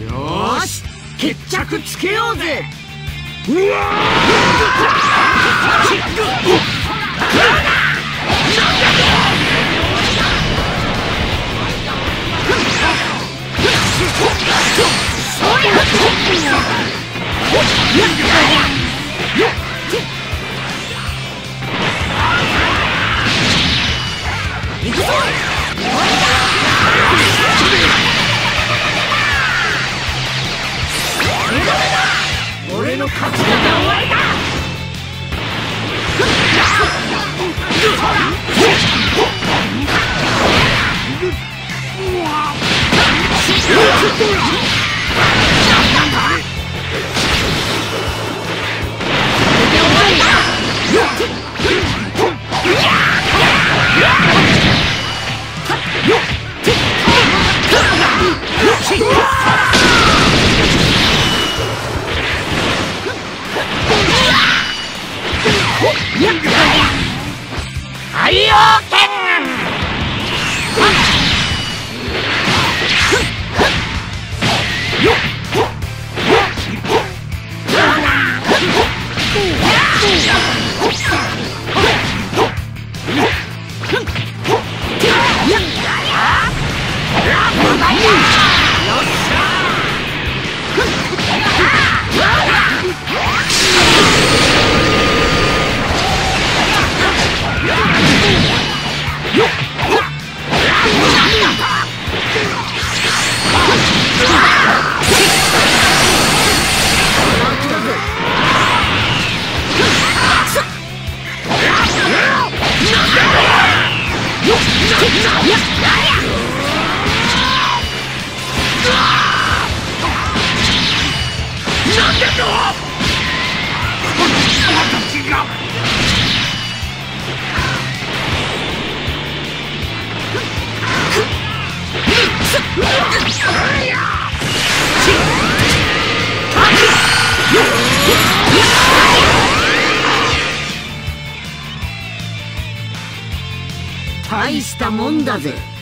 よし。決着つけようぜ。うわ行の勝ちだ終わりだ海洋剣なんでだ大したもんだぜ。